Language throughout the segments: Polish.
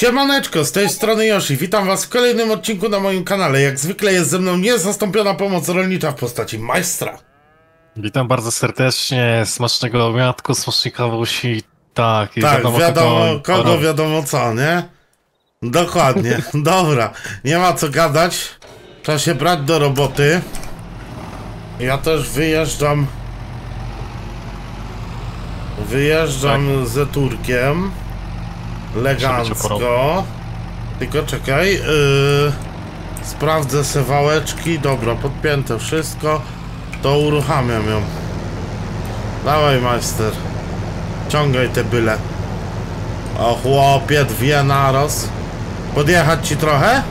Siemaneczko, z tej strony Yoshi. Witam was w kolejnym odcinku na moim kanale. Jak zwykle jest ze mną niezastąpiona pomoc rolnicza w postaci majstra. Witam bardzo serdecznie, smacznego obiadku, smacznej kawusi. Tak, i Tak, wiadomo, wiadomo, kogo- kogo wiadomo co, nie? Dokładnie, dobra. Nie ma co gadać. Trzeba się brać do roboty. Ja też wyjeżdżam. Wyjeżdżam ze Turkiem. Elegancko. Tylko czekaj. Yy, sprawdzę se wałeczki. Dobra, podpięte wszystko. To uruchamiam ją. Dawaj, majster. Ciągaj te byle. O chłopie, dwie naraz. Podjechać ci trochę?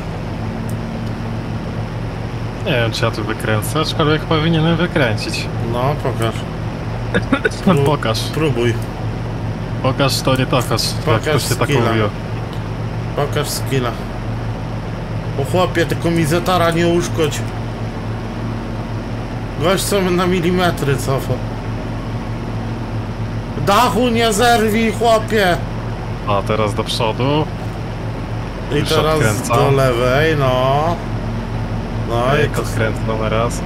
Nie wiem, czy ja tu wykręcę, aczkolwiek powinienem wykręcić. No, pokaż. No, pokaż, Próbuj. Pokaż to nie. Pokaż jak to się tak mówiło. Pokaż skilla. O chłopie, tylko mi zetara nie uszkodź. Gość sobie na milimetry cofa. Dachu nie zerwij, chłopie! A teraz do przodu. I Już teraz do lewej, no. No i Ej, to... odkręcam raz.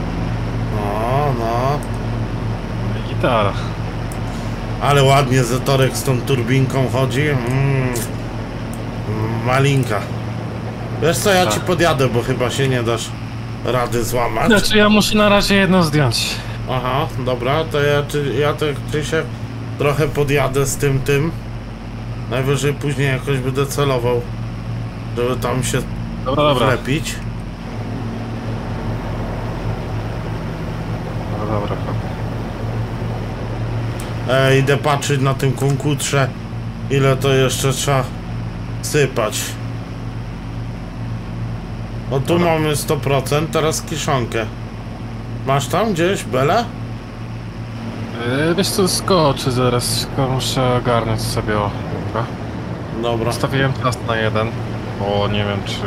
No, no. I gitara. Ale ładnie Zetorek z tą turbinką chodzi. Mm. Mm, Malinka. Wiesz co, ja Tak. ci podjadę, bo chyba się nie dasz rady złamać. Znaczy ja muszę na razie jedno zdjąć. Aha, dobra, to ja, czy, ja to ty się trochę podjadę z tym, tym. Najwyżej później jakoś będę celował, żeby tam się Dobra, dobra. wlepić. Dobra, dobra. E, idę patrzeć na tym konkutrze, ile to jeszcze trzeba sypać. No tu Dobra. mamy 100%, teraz kiszonkę. Masz tam gdzieś belę? Yy, wiesz co, skoczy zaraz, tylko muszę ogarnąć sobie o. Dobra. Dobra. Postawiłem czas na jeden, bo nie wiem czy...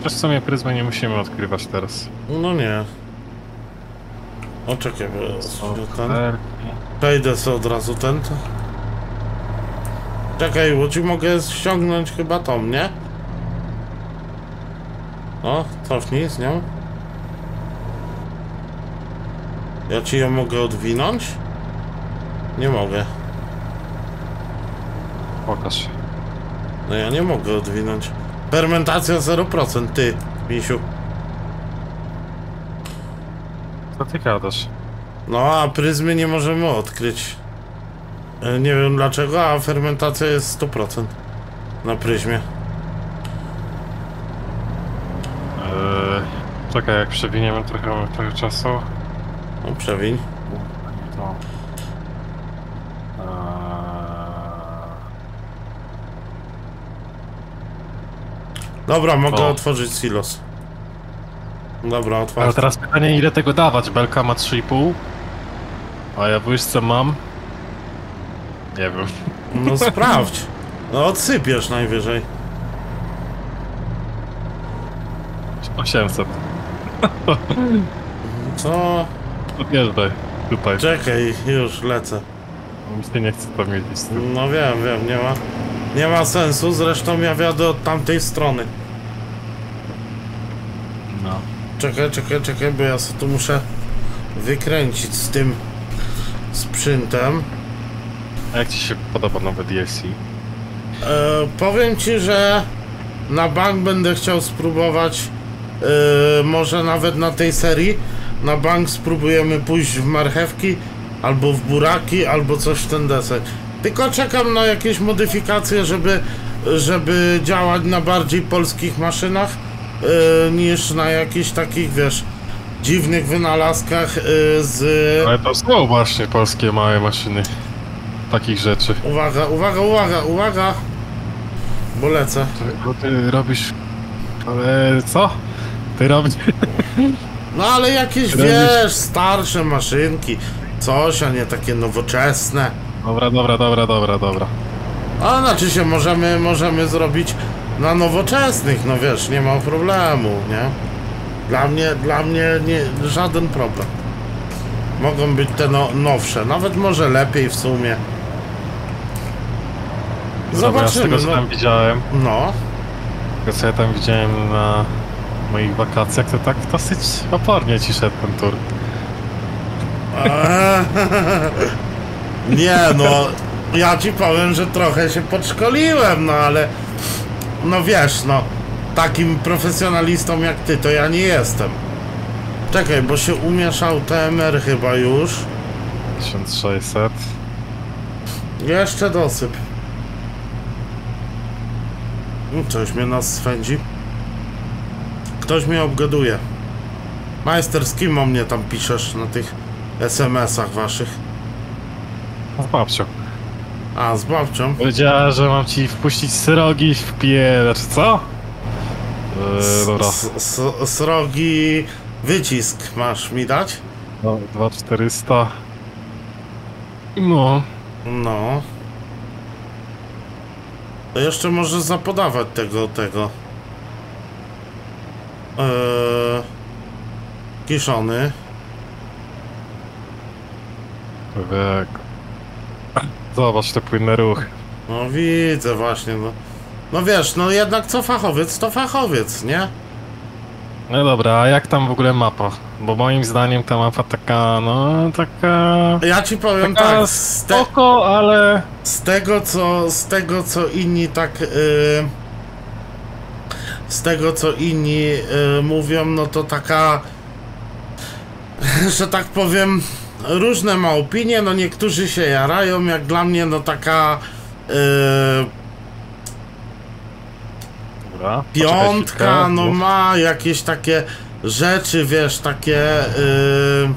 Przez co mnie pryzmy nie musimy odkrywać teraz. No nie. O czekaj, bo ten. Przejdę sobie od razu ten. Czekaj, bo ci mogę ściągnąć chyba tą, nie? O, cofnij z nią. Ja ci ją mogę odwinąć? Nie mogę. Pokaż. No ja nie mogę odwinąć. Fermentacja 0%, ty, misiu. Co ty gadasz? No, a pryzmy nie możemy odkryć. E, Nie wiem dlaczego, a fermentacja jest 100% na pryzmie. Eee, czekaj, jak przewiniemy trochę, trochę czasu. No, przewiń. Eee, Dobra, mogę O. otworzyć silos. Dobra, ale otwarty. teraz pytanie, ile tego dawać? Belka ma 3,5. A ja w łyżce mam... Nie wiem. No sprawdź. No odsypiesz najwyżej. 800. Co? Odjeżdżaj. Tutaj. Czekaj, już lecę. Mi się nie z tym. No wiem, wiem, nie ma. Nie ma sensu, zresztą ja wiadę od tamtej strony. Czekaj, czekaj, czekaj, bo ja sobie tu muszę wykręcić z tym sprzętem. A jak ci się podoba nowe DLC? E, powiem ci, że na bank będę chciał spróbować, e, może nawet na tej serii, na bank spróbujemy pójść w marchewki, albo w buraki, albo coś w ten deseń. Tylko czekam na jakieś modyfikacje, żeby, żeby działać na bardziej polskich maszynach, niż na jakichś takich, wiesz, dziwnych wynalazkach e, z... Ale to są właśnie polskie małe maszyny. Takich rzeczy. Uwaga, uwaga, uwaga, uwaga! Bo lecę. Bo ty robisz... Ale co? Ty robisz... No ale jakieś, Robisz- wiesz, starsze maszynki, coś, a nie takie nowoczesne. Dobra, dobra, dobra, dobra, dobra. A znaczy się możemy, możemy zrobić na nowoczesnych, no wiesz, nie ma problemu, nie? Dla mnie, dla mnie nie, żaden problem. Mogą być te no, nowsze, nawet może lepiej w sumie. Zobaczymy, tego co no. tam widziałem, No. tego co ja tam widziałem na moich wakacjach, to tak dosyć opornie ci szedł ten tur. Nie no, ja ci powiem, że trochę się podszkoliłem, no ale no wiesz, no takim profesjonalistą jak ty to ja nie jestem. Czekaj, bo się umieszał TMR chyba już. 1600. Jeszcze dosyp. Mm, Coś mnie nas swędzi. Ktoś mnie obgaduje. Majster, z kim o mnie tam piszesz na tych SMS-ach waszych? Z babcią. A, z babcią? Powiedziała, że mam ci wpuścić syrogi w pierz, co? Eee, dobra, S- s- Srogi wycisk masz mi dać? no, 2400. No, No. To jeszcze możesz zapodawać tego, tego. Eee, kiszony. człowiek. Zobacz te płynne ruch. No widzę właśnie, no. No wiesz, no jednak co fachowiec, to fachowiec, nie? No dobra, a jak tam w ogóle mapa? Bo moim zdaniem ta mapa taka, no taka... Ja ci powiem Taka tak, z, te, ale... z tego co, z tego co inni tak, yy, z tego co inni yy, mówią, no to taka, że tak powiem, różne ma opinie, no niektórzy się jarają, jak dla mnie, no taka, yy, Dobra, Piątka, no ma jakieś takie rzeczy, wiesz, takie yy,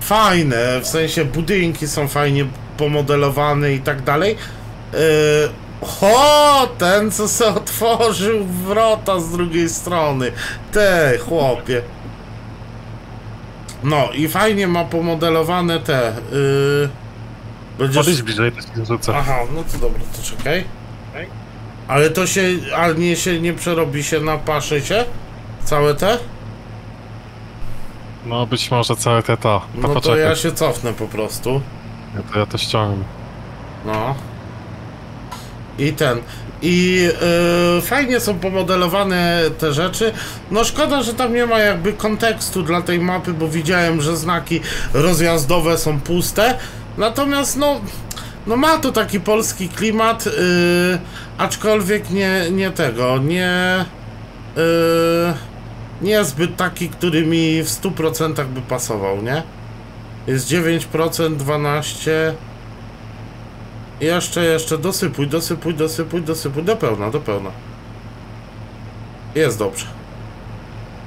fajne, w sensie budynki są fajnie pomodelowane i tak dalej. Yy, o, ten co se otworzył wrota z drugiej strony. Te, chłopie. No i fajnie ma pomodelowane te. Yy, będziesz... Podejdź bliżej, to rzucę. Aha, no to dobra, to czekaj. Ale to się, ale nie się nie przerobi się na paszycie? Całe te? No być może całe te to. To No to poczekaj, ja się cofnę po prostu. ja to, ja to ściągnę. No. I ten. I yy, fajnie są pomodelowane te rzeczy. No szkoda, że tam nie ma jakby kontekstu dla tej mapy, bo widziałem, że znaki rozjazdowe są puste. Natomiast no, no ma to taki polski klimat, yy, aczkolwiek nie, nie tego, nie, yy, nie zbyt taki, który mi w 100% by pasował, nie? Jest 9%, 12%. Jeszcze, jeszcze, dosypuj, dosypuj, dosypuj, dosypuj, do pełna, do pełna. Jest dobrze.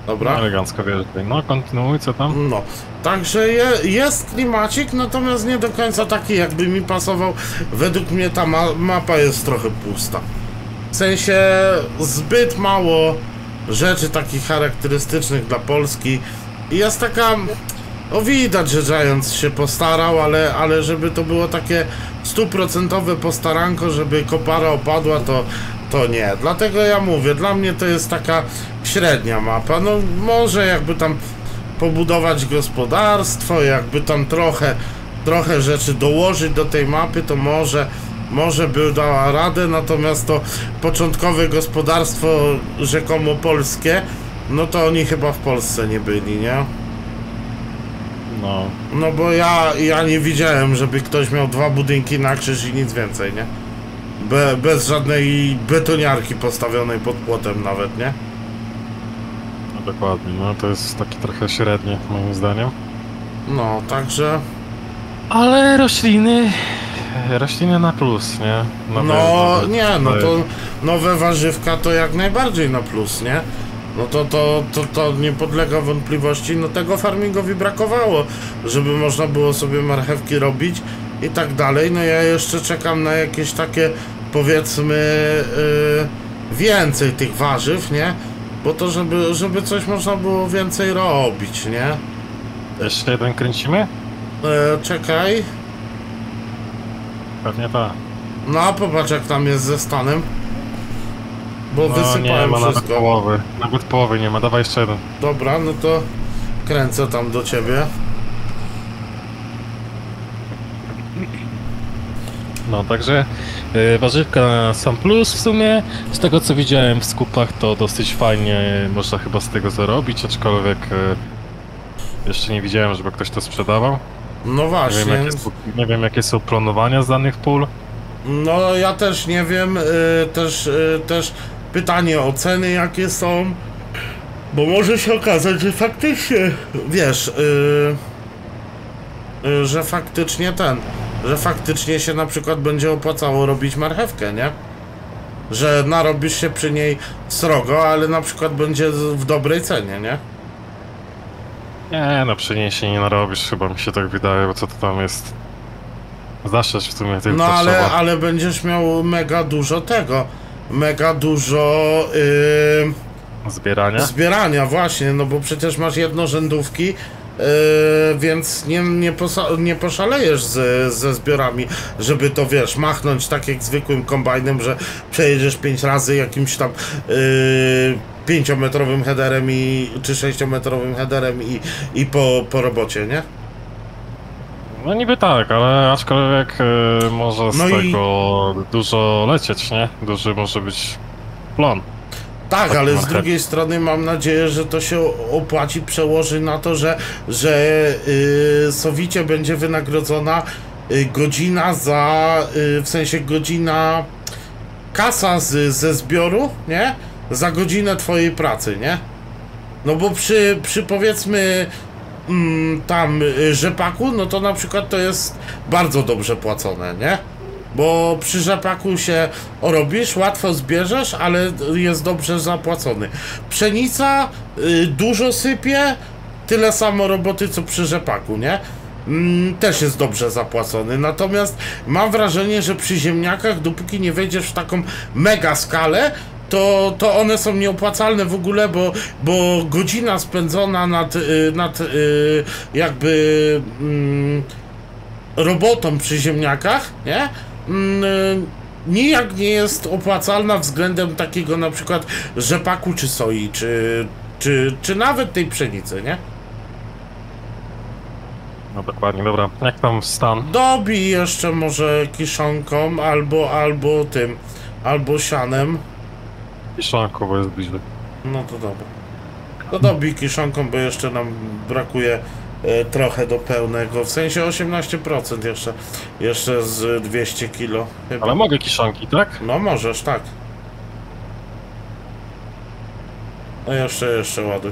Dobra. Elegancko wiesz. No kontynuuj, co tam? No, także je, jest klimacik, natomiast nie do końca taki, jakby mi pasował. Według mnie ta ma mapa jest trochę pusta. W sensie zbyt mało rzeczy takich charakterystycznych dla Polski. Jest taka. No widać, że Giants się postarał, ale, ale żeby to było takie stuprocentowe postaranko, żeby kopara opadła, to, to nie. Dlatego ja mówię, dla mnie to jest taka średnia mapa. No może jakby tam pobudować gospodarstwo, jakby tam trochę, trochę rzeczy dołożyć do tej mapy, to może, może by dała radę, natomiast to początkowe gospodarstwo rzekomo polskie, no to oni chyba w Polsce nie byli, nie? No. No bo ja, ja nie widziałem, żeby ktoś miał dwa budynki na krzyż i nic więcej, nie? Be, bez żadnej betoniarki postawionej pod płotem nawet, nie? no dokładnie. No to jest takie trochę średnie moim zdaniem. No, także... Ale rośliny... Rośliny na plus, nie? Nowe- No, nowe- nie, no to nowe warzywka to jak najbardziej na plus, nie? No to, to, to, to nie podlega wątpliwości, no tego farmingowi brakowało, żeby można było sobie marchewki robić i tak dalej. No ja jeszcze czekam na jakieś takie, powiedzmy, yy, więcej tych warzyw, nie? Po to, żeby, żeby coś można było więcej robić, nie? Jeszcze jeden kręcimy? Yy, czekaj, Pewnie tak. no a popatrz jak tam jest ze stanem. Bo No nie wysypałem ma nawet wszystko. połowy. Nawet połowy nie ma, dawaj jeszcze jeden. Dobra, no to kręcę tam do ciebie. No także Yy, warzywka Sam Plus w sumie. Z tego co widziałem w skupach to dosyć fajnie można chyba z tego zarobić, aczkolwiek yy, jeszcze nie widziałem, żeby ktoś to sprzedawał. No Nie właśnie. wiem, jakie, nie wiem jakie są planowania z danych pól. No ja też nie wiem, y, też, y, też pytanie o ceny jakie są, bo może się okazać, że faktycznie, wiesz, y, y, że faktycznie ten, że faktycznie się na przykład będzie opłacało robić marchewkę, nie? Że narobisz się przy niej srogo, ale na przykład będzie w dobrej cenie, nie? Nie, no przy niej się nie narobisz, chyba mi się tak wydaje, bo co to tam jest. Zawsze w sumie tylko No ale, ale będziesz miał mega dużo tego, mega dużo... Yy, Zbierania? Zbierania, właśnie, no bo przecież masz jednorzędówki, yy, więc nie, nie, nie poszalejesz z, ze zbiorami, żeby to wiesz, machnąć tak jak zwykłym kombajnem, że przejedziesz pięć razy jakimś tam yy, pięciometrowym headerem i, czy sześciometrowym headerem i, i po, po robocie, nie? No niby tak, ale aczkolwiek e, może z No i- tego dużo lecieć, nie? Duży może być plon. Tak, Tak, ale z marchew- drugiej strony mam nadzieję, że to się opłaci, przełoży na to, że, że yy, Sowicie będzie wynagrodzona y, godzina za, y, w sensie godzina kasa z, ze zbioru, nie? Za godzinę twojej pracy, nie? No bo przy, przy powiedzmy mm, tam y, rzepaku, no to na przykład to jest bardzo dobrze płacone, nie? Bo przy rzepaku się robisz, łatwo zbierzesz, ale jest dobrze zapłacony. Pszenica y, dużo sypie, tyle samo roboty co przy rzepaku, nie? Mm, też jest dobrze zapłacony. Natomiast mam wrażenie, że przy ziemniakach, dopóki nie wejdziesz w taką mega skalę, to, to one są nieopłacalne w ogóle, bo, bo godzina spędzona nad, y, nad y, jakby mm, robotą przy ziemniakach, nie? Mm, y, nijak nie jest opłacalna względem takiego na przykład rzepaku czy soi, czy, czy, czy nawet tej pszenicy, nie? No dokładnie, dobra. Jak tam stan? Dobij jeszcze może kiszonką albo, albo tym, albo sianem. Kiszonko, bo jest bliżej. No to dobra. To dobij kiszonką, bo jeszcze nam brakuje e, trochę do pełnego. W sensie 18% jeszcze, jeszcze z 200 kilo. Chyba. Ale mogę kiszonki, tak? No możesz, tak. No jeszcze, jeszcze ładuj.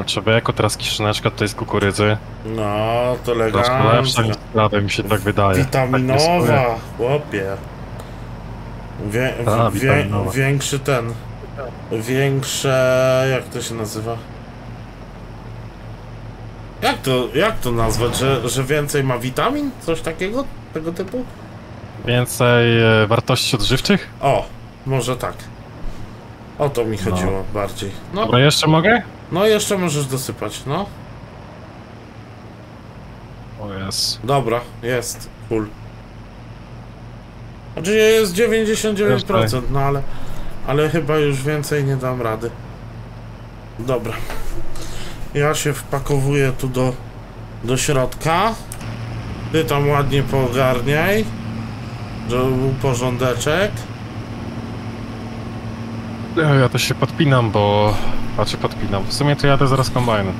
A trzeba jako teraz kiszoneczka tutaj z kukurydzy. No, to Troszkę lepsza elegancko. niż mi się tak wydaje. Tak. Witaminowa, chłopie. Wie, A, wie, większy ten. Większe. Jak to się nazywa? Jak to, jak to nazwać? Że, że więcej ma witamin? Coś takiego? Tego typu? Więcej e, wartości odżywczych? O, może tak. O to mi chodziło bardziej. No, Dobra, jeszcze mogę? no jeszcze możesz dosypać, no. O jest. Dobra, jest. Cool. Znaczy jest 99%, no ale... Ale chyba już więcej nie dam rady. Dobra. Ja się wpakowuję tu do... Do środka. Ty tam ładnie poogarniaj. Żeby był porządeczek. Ja, ja to się podpinam, bo... Znaczy podpinam. W sumie to jadę zaraz kombajnem.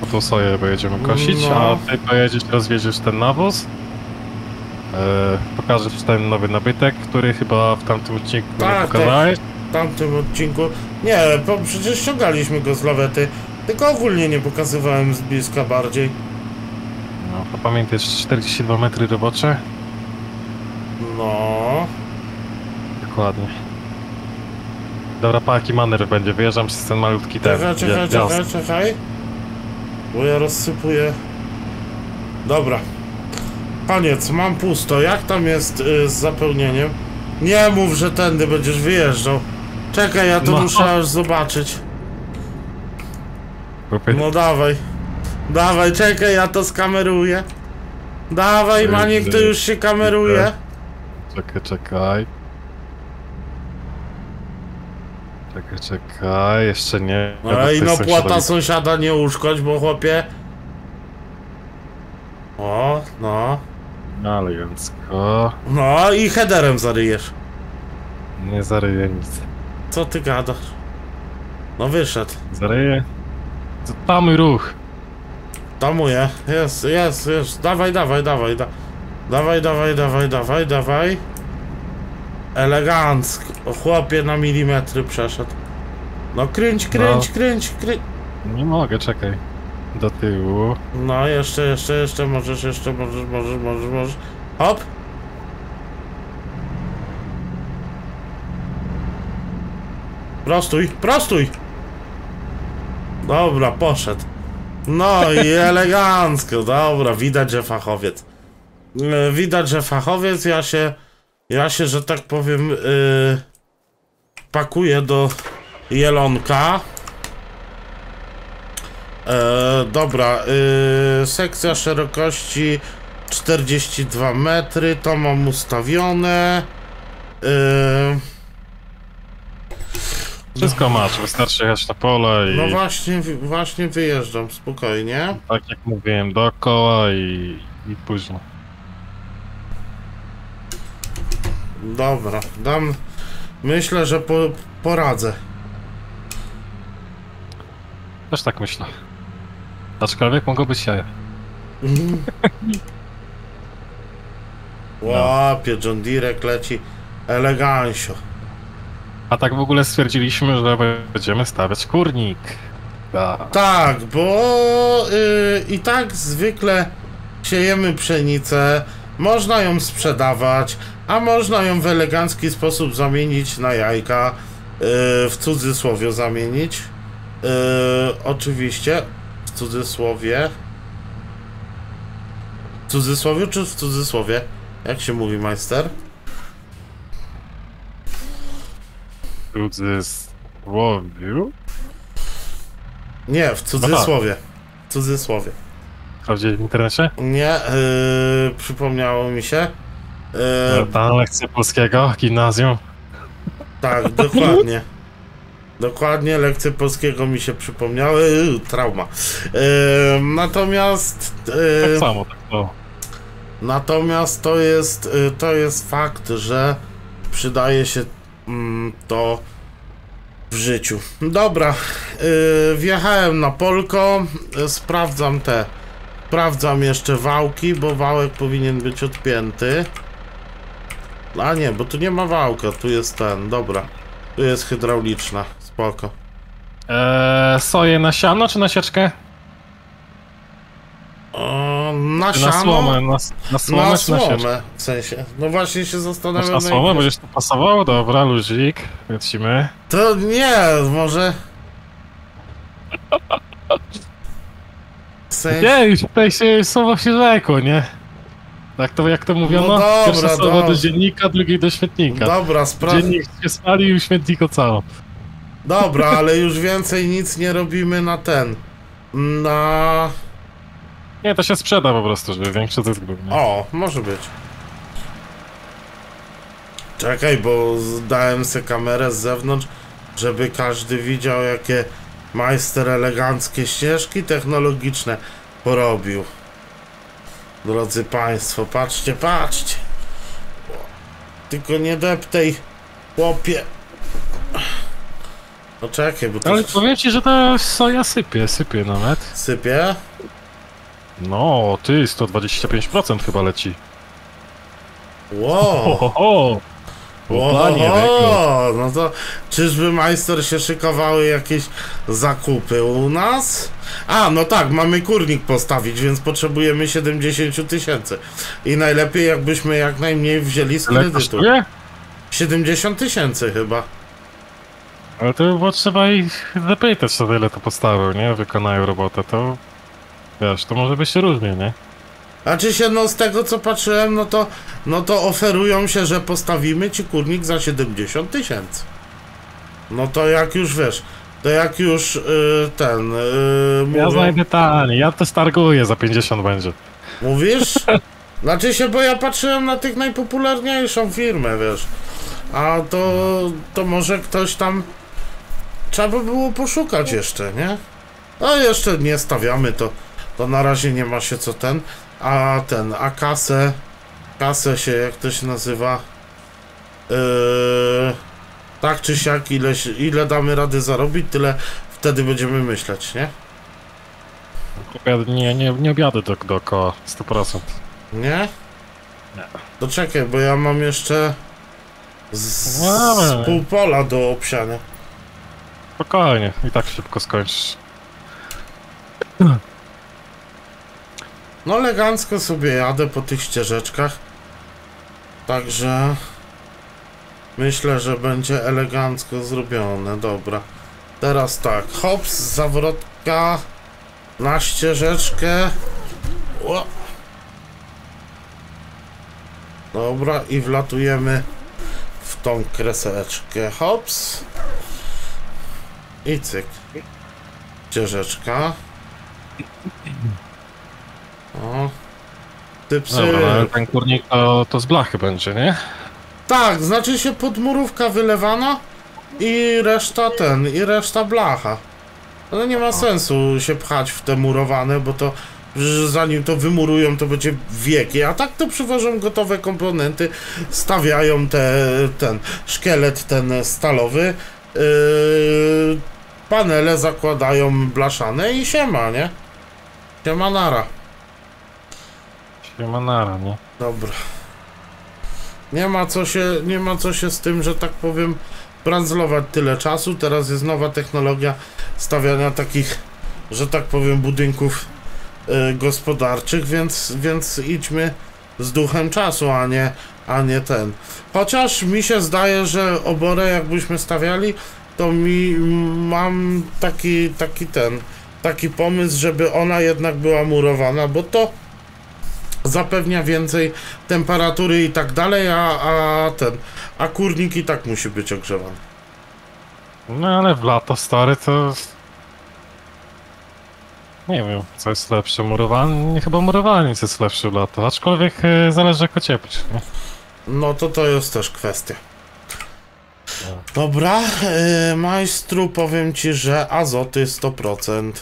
Po tą soję pojedziemy kosić, No. a ty pojedziesz, rozwiedziesz ten nawóz. E, pokażesz ten nowy nabytek, który chyba w tamtym odcinku Tak, nie pokazałeś. W tamtym odcinku... Nie, bo przecież ściągaliśmy go z lawety. Tylko ogólnie nie pokazywałem z bliska bardziej. No, to pamiętasz 42 metry robocze? No... Dokładnie. Dobra, pa, jaki maner będzie? Wyjeżdżam przez ten malutki ten. Czekaj, czekaj, czekaj, czekaj. Bo ja rozsypuję. Dobra. Koniec, mam pusto. Jak tam jest y, z zapełnieniem? Nie mów, że tędy będziesz wyjeżdżał. Czekaj, ja to No. muszę aż zobaczyć. No dawaj. Dawaj, czekaj, ja to skameruję. Dawaj, Maniek, to już się kameruje. Czekaj, czekaj. Czekaj, czekaj, jeszcze nie. Ja Ej, no sąsiadowi- płota sąsiada nie uszkodź, bo chłopie... O, no. No, elegancko. No i headerem zaryjesz. Nie zaryję nic. Co ty gadasz? No wyszedł. Zaryję. Mamy ruch. Tamuję. Jest, jest, jest. Dawaj, dawaj, dawaj, da. Dawaj, dawaj, dawaj, dawaj, dawaj. Elegancko. O, chłopie na milimetry przeszedł. No kręć, kręć, kręć, kręć. Nie mogę, czekaj. Do tyłu. No jeszcze, jeszcze, jeszcze możesz, jeszcze możesz, możesz, możesz, możesz. Hop. Prostuj, prostuj. Dobra, poszedł. No i elegancko, dobra, widać, że fachowiec. E, Widać, że fachowiec, ja się, ja się, że tak powiem, yy, pakuję do jelonka. E, dobra, y, sekcja szerokości 42 metry, to mam ustawione. Y, Wszystko masz, wystarczy jechać na pole i no właśnie, właśnie wyjeżdżam, spokojnie. tak jak mówiłem, dookoła i, i późno. Dobra, dam. Myślę, że po, poradzę. Też tak myślę. Aczkolwiek mogą być jaja. Łapie, John Direk leci elegancio. A tak w ogóle stwierdziliśmy, że będziemy stawiać kurnik. Da. Tak, bo y, i tak zwykle siejemy pszenicę, można ją sprzedawać, a można ją w elegancki sposób zamienić na jajka, y, w cudzysłowie zamienić. Y, oczywiście, cudzysłowie. W cudzysłowie czy w cudzysłowie? Jak się mówi, majster? Cudzysłowiu? Nie, w cudzysłowie. W cudzysłowie. Sprawdziłeś w internecie? Nie, yy, przypomniało mi się. Yy, Ta lekcja polskiego, gimnazjum. tak, dokładnie. Dokładnie, lekcje polskiego mi się przypomniały. Yy, trauma. Yy, natomiast. Tak Yy, samo, tak to. natomiast to jest, yy, to jest fakt, że przydaje się mm, to w życiu. Dobra, wjechałem na Polko. Sprawdzam te. Sprawdzam jeszcze wałki, bo wałek powinien być odpięty. A nie, bo tu nie ma wałka, tu jest ten, dobra. Tu jest hydrauliczna, spoko. Eee, soję na siano czy na sieczkę? O, na Czy na siano? słomę? Na, na słomę na czy na sieczkę? słomę, w sensie. No właśnie się zastanawiam. na słomę? Będziesz tu pasował? Dobra, luzik. Lecimy. To nie, może... W sensie... Nie, już tutaj się słowo się rzekło, nie? Tak to jak to mówiono? No dobra, Pierwsze słowo do dziennika, drugie do śmietnika. Dobra, sprawdź. Dziennik się spalił, śmietnik ocalał. Dobra, ale już więcej nic nie robimy na ten. Na... Nie, to się sprzeda po prostu, żeby większy zysk był, nie? O, może być. Czekaj, bo dałem sobie kamerę z zewnątrz, żeby każdy widział, jakie majster eleganckie ścieżki technologiczne porobił. Drodzy Państwo, patrzcie, patrzcie. Tylko nie deptej, chłopie. No czekaj, bo to Ale powiem ci, że ta soja sypie, sypie nawet. sypie. No, ty, 125% chyba leci. Wow. Ho, ho, ho. No to czyżby majster się szykowały jakieś zakupy u nas? A, no tak, mamy kurnik postawić, więc potrzebujemy 70 tysięcy. I najlepiej jakbyśmy jak najmniej wzięli z kredytu. kosztuje? 70 tysięcy chyba. Ale to było trzeba ich zapytać, co ile to postawią, nie? Wykonają robotę, to... Wiesz, to może być się różnie, nie? Znaczy się, no z tego co patrzyłem, no to, no to oferują się, że postawimy ci kurnik za 70 tysięcy. No to jak już wiesz, to jak już y, ten. Y, Ja znajdę tanie, ja to starguję, za 50 będzie. Mówisz? Znaczy się, bo ja patrzyłem na tych najpopularniejszą firmę, wiesz. A to, to może ktoś tam. Trzeba by było poszukać jeszcze, nie? No jeszcze nie stawiamy to. To na razie nie ma się co ten. A ten, a kasę. kasę się, jak to się nazywa. Yy, tak czy siak, ile, ile damy rady zarobić, tyle wtedy będziemy myśleć, nie? Nie, nie, nie objadę do, dookoła 100%. Nie? Nie. To czekaj, bo ja mam jeszcze z, z pół pola do obsiania. Spokojnie, i tak szybko skończysz. No elegancko sobie jadę po tych ścieżeczkach. Także myślę, że będzie elegancko zrobione. Dobra. Teraz tak, hops, zawrotka na ścieżeczkę. O. Dobra, i wlatujemy w tą kreseczkę. Hops. I cyk. Ścieżeczka. O. Ty psy. Dobra, ale ten kurnik to, to z blachy będzie, nie? Tak, znaczy się podmurówka wylewana i reszta ten, i reszta blacha. No nie ma sensu się pchać w te murowane, bo to zanim to wymurują, to będzie wieki, a tak to przywożą gotowe komponenty, stawiają te, ten szkielet ten stalowy, yy, panele zakładają blaszane i siema, nie? Siema nara. Siemanara, nie? Dobra. Nie ma co się, nie ma co się z tym, że tak powiem, brandzlować tyle czasu. Teraz jest nowa technologia stawiania takich, że tak powiem, budynków y, gospodarczych, więc, więc idźmy z duchem czasu, a nie, a nie ten. Chociaż mi się zdaje, że oborę jakbyśmy stawiali, to mi mam taki, taki ten, taki pomysł, żeby ona jednak była murowana, bo to zapewnia więcej temperatury i tak dalej, a, a ten, a kurnik i tak musi być ogrzewany. No ale w lato stary to... Nie wiem, co jest lepsze, murowanie? Chyba murowanie jest lepsze w lato, aczkolwiek e, zależy jak ocieplić, nie? No to to jest też kwestia. Dobra, yy, majstru, powiem ci, że azoty 100%.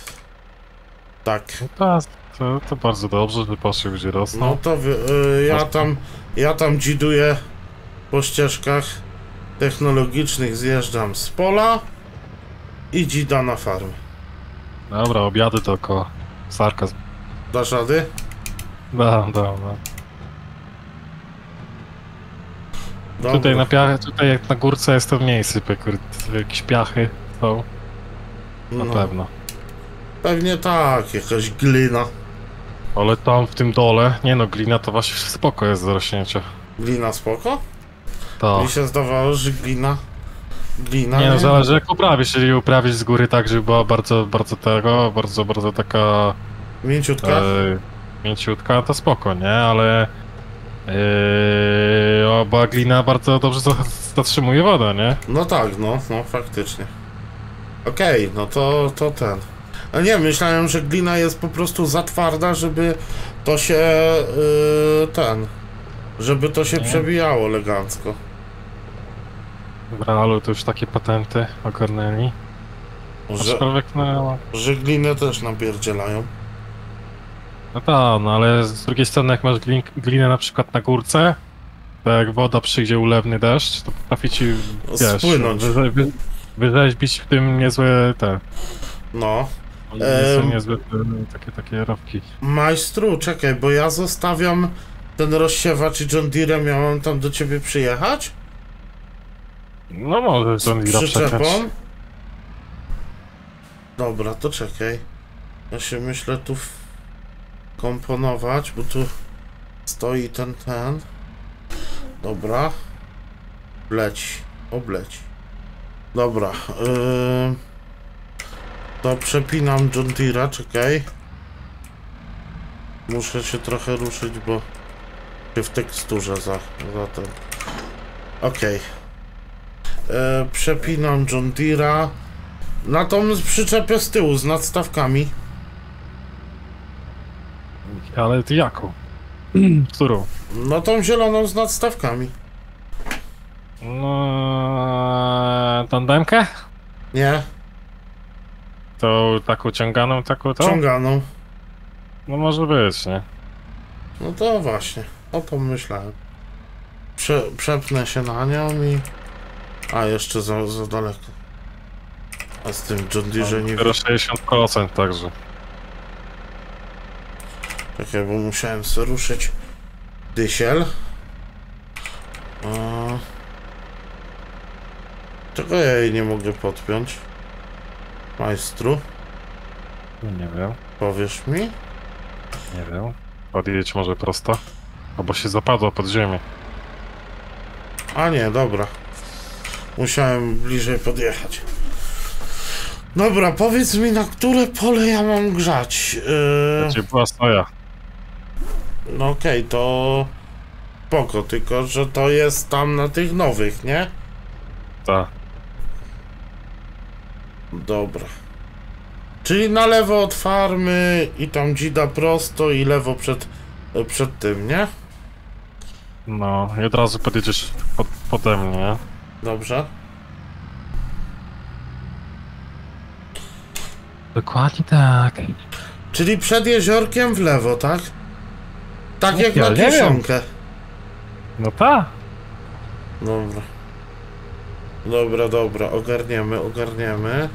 Tak. No to, to, to bardzo dobrze, że poszły gdzie rosną. No to yy, ja tam, ja tam dziduję po ścieżkach technologicznych, zjeżdżam z pola i dzida na farmę. Dobra, obiady dookoła. Sarkazm. Dasz rady? Da, da, da. Dobra. Tutaj na piach, tutaj jak na górce jest to mniej sypie, kurde, jakieś piachy są, na No, pewno. Pewnie tak, jakaś glina. Ale tam w tym dole, nie no, glina to właśnie spoko jest do rośnięcia. Glina spoko? To. Mi się zdawało, że glina. Glina. Nie no, zależy jak uprawisz, jeżeli uprawisz z góry tak, żeby była bardzo, bardzo tego, bardzo, bardzo taka Mięciutka. e, mięciutka, to spoko, nie? Ale e, o, bo glina bardzo dobrze za- zatrzymuje wodę, nie? No tak, no, no faktycznie. Okej, no to, to ten. A nie, myślałem, że glina jest po prostu za twarda, żeby to się yy, ten. Żeby to się Nie. przebijało elegancko. Realu to już takie patenty ogarnęli. Że, Aczkolwiek no, że glinę też napierdzielają. No tak, no ale z drugiej strony jak masz glin, glinę na przykład na górce, to jak woda przyjdzie ulewny deszcz, to potrafi ci, wiesz, Spłynąć. Wy, wy, wyrzeźbić w tym niezłe te, No. są Em. niezłe takie, takie rowki. Majstru, czekaj, bo ja zostawiam ten rozsiewacz i John Deere miałem tam do ciebie przyjechać? No może mi da przyczepą? Dobra, to czekaj. Ja się myślę tu komponować, bo tu stoi ten, ten. Dobra. Leci. Obleci. Dobra. Yy... To przepinam John Deere'a, czekaj. Muszę się trochę ruszyć, bo się w teksturze za, za ten. Okej. E, Przepinam John Deere'a. Na tą przyczepę z tyłu, z nadstawkami. Ale ty jaką? Którą? No tą zieloną z nadstawkami. No, tandemkę? Nie, To taką ciąganą, taką to? ciąganą. No może być, nie? No to właśnie. O to myślałem. Prze, przepnę się na nią i... A, jeszcze za, za daleko. A z tym John Deere nie Dopiero 60%, także. Czekaj, bo musiałem sobie ruszyć dysiel. Czego ja jej nie mogę podpiąć? Majstru, Nie wiem, powiesz mi? nie wiem. Podjedź może prosto. Albo się zapadło pod ziemię. A nie, dobra. Musiałem bliżej podjechać. Dobra, powiedz mi, na które pole ja mam grzać? Yy... Gdzie była soja? No okej, to... Spoko, tylko że to jest tam na tych nowych, nie? Ta. Dobra. Czyli na lewo od farmy i tam dzida prosto i lewo przed, przed tym, nie? No, i od razu podjedziesz pod, pode mnie, nie? Dobrze. Dokładnie tak. Czyli przed jeziorkiem w lewo, tak? Tak jak Ja na nie kieszonkę. No ta. Dobra. Dobra, dobra, ogarniemy, ogarniemy.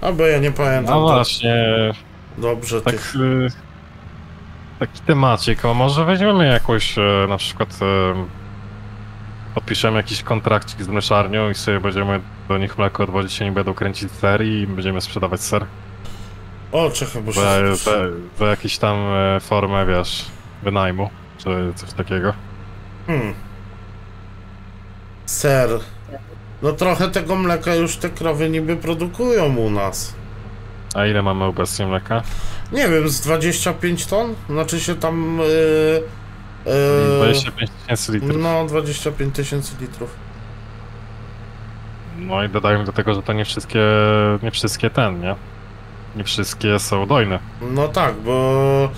A bo ja nie pamiętam. No właśnie, Dobrze, tak... tych. Taki temacik, a może weźmiemy jakąś, e, na przykład... E, podpiszemy jakiś kontrakcik z mleczarnią i sobie będziemy do nich mleko odwozić, oni będą kręcić ser i będziemy sprzedawać ser. O, czekaj, bo się... za, za jakieś tam e, formę, wiesz, wynajmu, czy coś takiego. Hmm. Ser. No trochę tego mleka już te krowy niby produkują u nas. A ile mamy obecnie mleka? Nie wiem, z 25 ton? Znaczy się tam... Yy, yy, 25 tysięcy litrów. No, 25 tysięcy litrów. No i dodajmy do tego, że to nie wszystkie, nie wszystkie ten, nie? Nie wszystkie są dojne. No tak, bo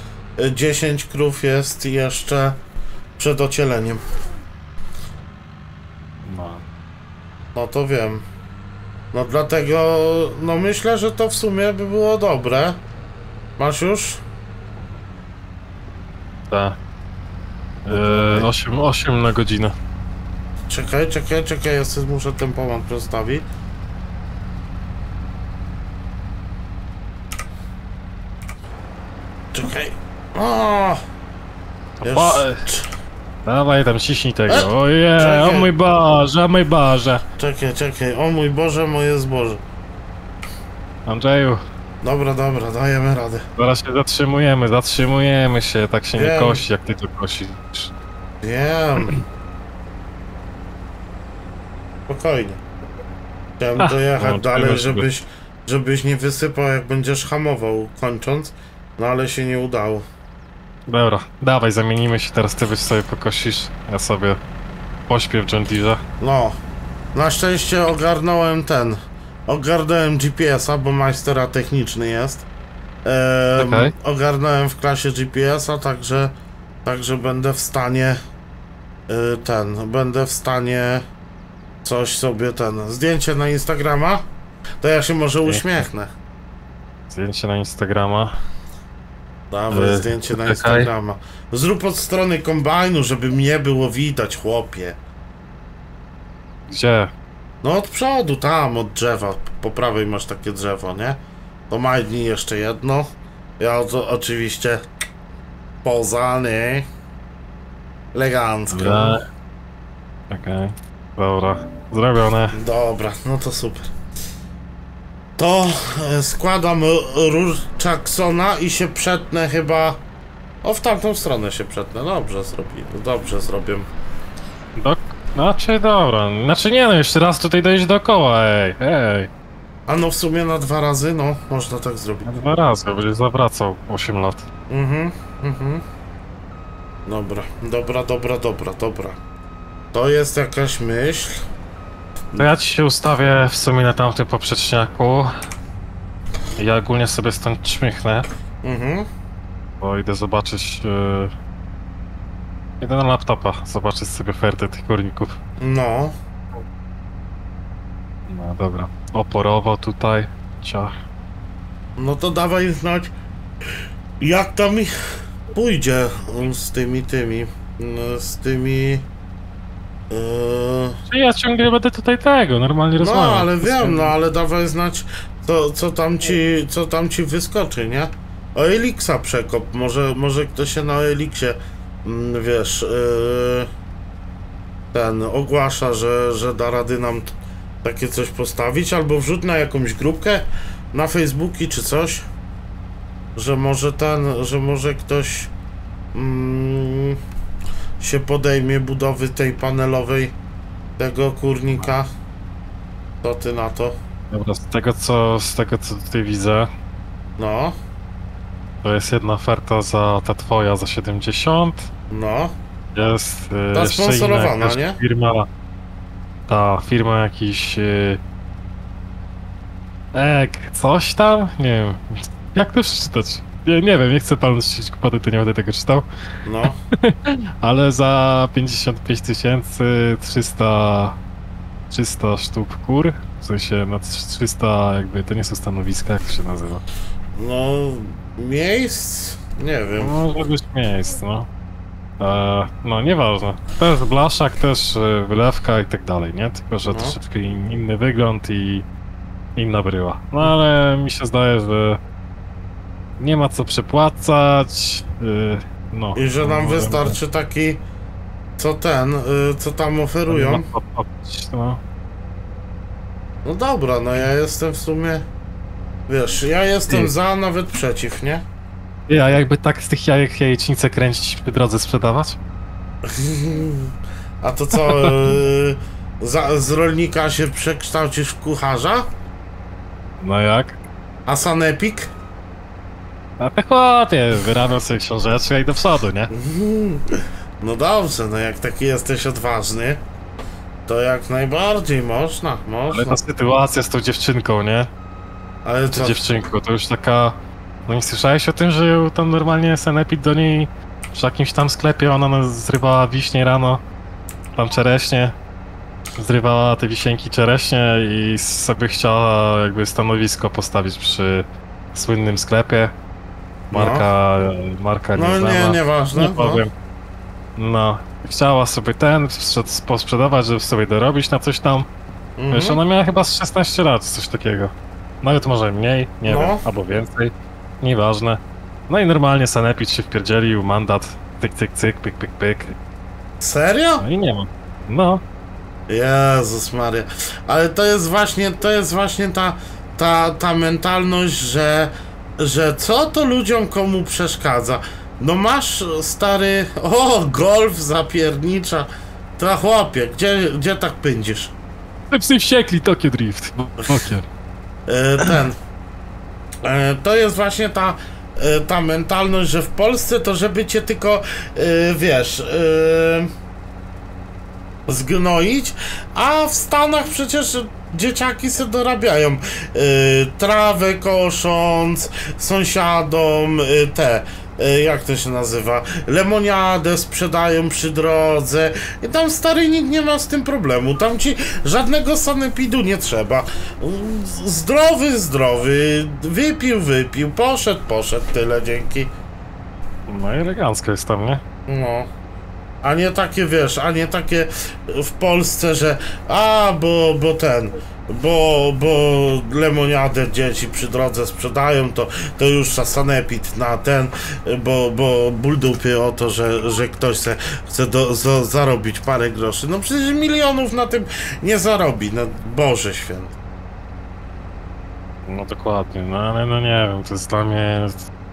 y, 10 krów jest jeszcze przed ocieleniem. No. No to wiem. No dlatego, no myślę, że to w sumie by było dobre. Masz już? Tak. Yy, 8, 8 na godzinę. Czekaj, czekaj, czekaj, ja sobie muszę tempomat przestawić. Czekaj. O! Ba-. Dawaj tam ciśnij E, tego. Ojej, o czekaj. mój Boże, o mój Boże. Czekaj, czekaj. O mój Boże, moje zboże. Andrzeju, Dobra, dobra, dajemy radę. zaraz się zatrzymujemy, zatrzymujemy się, tak się nie Wiem. kosi, jak ty to kosisz. Wiem. Spokojnie. Chciałem Ach, dojechać no, dalej, żebyś, żebyś nie wysypał, jak będziesz hamował kończąc. No ale się nie udało. Dobra, dawaj, zamienimy się, teraz ty byś sobie pokosisz, ja sobie pośpię w John Deere. No. Na szczęście ogarnąłem ten. Ogarnąłem GPS-a, bo majstera techniczny jest. Ehm, Okej. Ogarnąłem w klasie GPS-a, także, także będę w stanie y, ten, będę w stanie coś sobie ten, zdjęcie na Instagrama, to ja się może uśmiechnę. Zdjęcie na Instagrama. Dawaj, E, zdjęcie na. Instagrama. Zrób od strony kombajnu, żeby mnie było widać, chłopie. Gdzie? No od przodu, tam, od drzewa. Po prawej masz takie drzewo, nie? To majdni jeszcze jedno. Ja o, oczywiście poza, nie? Elegancko. Okej, dobra, zrobione. Dobra, no to super. To e, składam róż Jacksona i się przetnę chyba... O, w tamtą stronę się przetnę. Dobrze zrobię, dobrze zrobię. Do... Znaczy, dobra, znaczy nie no, jeszcze raz tutaj dojść dookoła, ej, ej. A no w sumie na dwa razy, no, można tak zrobić. Na Dwa razy, będzie zawracał 8 lat. Mhm, mhm. Dobra, dobra, dobra, dobra, dobra. To jest jakaś myśl. To ja ci się ustawię w sumie na tamtym poprzeczniaku. Ja ogólnie sobie stąd czmychnę, Mhm. bo idę zobaczyć... Yy... Idę na laptopa, zobaczyć sobie ofertę tych górników. No, No dobra. Oporowo tutaj. Ciach. no to dawaj znać. Jak tam pójdzie z tymi tymi, z tymi... Yy, Ja ciągle będę tutaj tego, normalnie rozmawiam. no, ale wiem, no, ale dawaj znać, co, co tam ci, co tam ci wyskoczy, nie? O Elixa przekop, może, może ktoś się na Elixie, mm, wiesz, yy, ten, ogłasza, że, że da rady nam takie coś postawić, albo wrzut na jakąś grupkę na Facebooki czy coś, że może ten, że może ktoś mm, się podejmie budowy tej panelowej tego kurnika. Co ty na to? Dobra, z tego co, z tego co tutaj widzę, No, to jest jedna oferta za ta twoja za 70. no. Jest e, Ta jeszcze inna sponsorowana, jakaś nie? firma. Ta firma jakiś. E, ek, coś tam? Nie wiem. Jak to przeczytać? Nie, nie wiem, nie chcę panu czytać kłopoty, to nie będę tego czytał. No, Ale za 55 tysięcy 300 300 sztuk kur. W sensie na 300 jakby to nie są stanowiska, jak to się nazywa. no, miejsc? Nie wiem. Może być miejsc, no. E, no, nieważne. Też blaszak, też e, wylewka i tak dalej, nie? Tylko, że No. troszeczkę in, inny wygląd i inna bryła. No, ale mi się zdaje, że nie ma co przepłacać. y, no. I że nam wystarczy taki, co ten, y, co tam oferują. No, No. No dobra, no ja jestem w sumie, wiesz, ja jestem Ty. za, nawet przeciw, nie? Ja jakby tak z tych jajek jajecznicę kręcić przy drodze sprzedawać? A to co, y, za, z rolnika się przekształcisz w kucharza? No jak? A sanepik? A tak ładnie, wyrabiam sobie książeczkę i do przodu, nie? No dobrze, no jak taki jesteś odważny, to jak najbardziej można, Ale można. ta sytuacja z tą dziewczynką, nie? Ale Z co, dziewczynką, to już taka... No nie słyszałeś o tym, że ją tam normalnie Senepid do niej w jakimś tam sklepie, ona nas zrywała wiśnie rano, tam czereśnie, zrywała te wisienki czereśnie i sobie chciała jakby stanowisko postawić przy słynnym sklepie. Marka, marka no nieznana. nie, nieważne. Nie No. powiem. No, chciała sobie ten sprze- posprzedawać, żeby sobie dorobić na coś tam. Mhm. Wiesz, ona miała chyba z 16 lat, coś takiego. Nawet może mniej, nie No. wiem, albo więcej. Nieważne. No i normalnie Sanepid się wpierdzielił, mandat, cyk, cyk, cyk, pyk, pyk, pyk. Serio? No i nie ma. No, Jezus Maria. Ale to jest właśnie, to jest właśnie ta, ta, ta mentalność, że, że co to ludziom komu przeszkadza. No masz stary, o golf zapiernicza. To chłopie, gdzie, gdzie tak pędzisz? psy wściekli, Tokio Drift. Bokier. E, ten. E, to jest właśnie ta, e, ta mentalność, że w Polsce to żeby cię tylko, wiesz, zgnoić, a w Stanach przecież dzieciaki se dorabiają e, trawę kosząc, sąsiadom e, te, e, jak to się nazywa, lemoniadę sprzedają przy drodze i tam stary nikt nie ma z tym problemu, tam ci żadnego sanepidu nie trzeba. Zdrowy, zdrowy, wypił, wypił, poszedł, poszedł, tyle, dzięki. No i elegancko jest tam, nie? No. A nie takie, wiesz, a nie takie w Polsce, że a, bo, bo ten, bo, bo lemoniadę dzieci przy drodze sprzedają, to, to już sanepid na ten, bo, bo buldupie o to, że, że ktoś se chce do, za, zarobić parę groszy. No przecież milionów na tym nie zarobi, no Boże święty. No dokładnie, no ale no nie wiem, to jest dla mnie...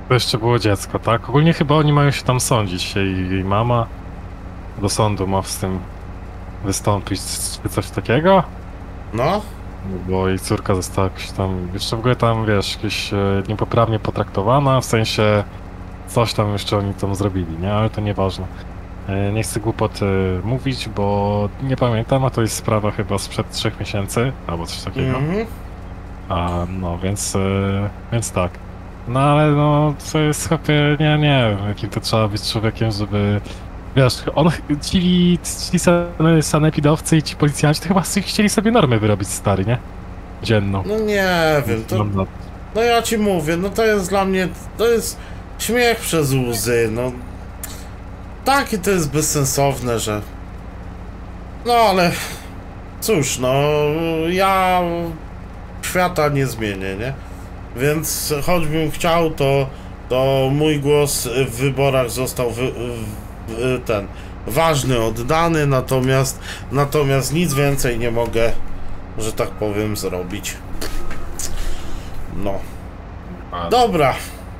To jeszcze było dziecko, tak? Ogólnie chyba oni mają się tam sądzić, jej, jej mama do sądu ma z tym wystąpić, czy coś takiego? No, Bo jej córka została jakoś tam, jeszcze w ogóle tam, wiesz, jakieś e, niepoprawnie potraktowana, w sensie coś tam jeszcze oni tam zrobili, nie? Ale to nieważne. E, Nie chcę głupot e, mówić, bo nie pamiętam, a to jest sprawa chyba sprzed trzech miesięcy, albo coś takiego. mhm. A, no, więc, więc tak. No ale no, to jest chyba, nie, nie wiem, jakim to trzeba być człowiekiem, żeby... Wiesz, on, ci, ci sane- sanepidowcy i ci policjanci to chyba chcieli sobie normę wyrobić, stary, nie? Dzienną. no nie wiem, to, No ja ci mówię, no to jest dla mnie, to jest śmiech przez łzy, no. Takie to jest bezsensowne, że... No ale... Cóż, no... Ja... Świata nie zmienię, nie? Więc choćbym chciał, to... To mój głos w wyborach został wy, w, ten... Ważny, oddany, natomiast... Natomiast nic więcej nie mogę, że tak powiem, zrobić. No. Dobra.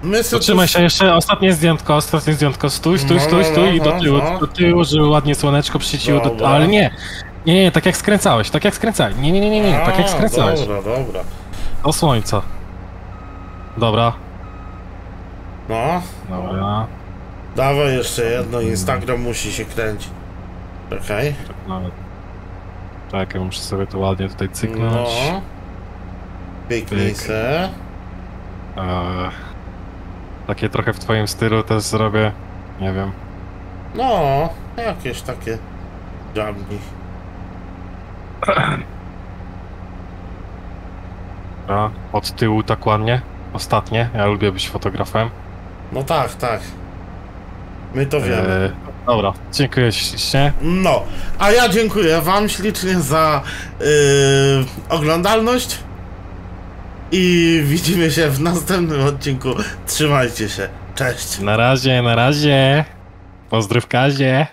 My sobie Zatrzymaj się jeszcze, ostatnie zdjętko, ostatnie zdjętko, stój, stój, No, stój, no, stój i no, do tyłu, no. do tyłu, żeby ładnie słoneczko przyciło, do, ale nie, nie, nie, tak jak skręcałeś, tak jak skręcałeś, nie, nie, nie, nie, nie, tak jak skręcałeś, Dobra, dobra. do słońca. Dobra, No, dobra, dawaj jeszcze jedno, Instagram musi się kręcić. Okej. tak nawet. Czekaj, muszę sobie to ładnie tutaj cyknąć. No. Se. Eee, takie trochę w twoim stylu też zrobię, nie wiem. No, jakieś takie żabni. Dobra, od tyłu tak ładnie, ostatnie, ja lubię być fotografem. No tak, tak. My to wiemy. Eee, dobra, dziękuję ślicznie. No, a ja dziękuję Wam ślicznie za yy, oglądalność. I widzimy się w następnym odcinku. Trzymajcie się. Cześć. Na razie, na razie. Pozdrów Kazie.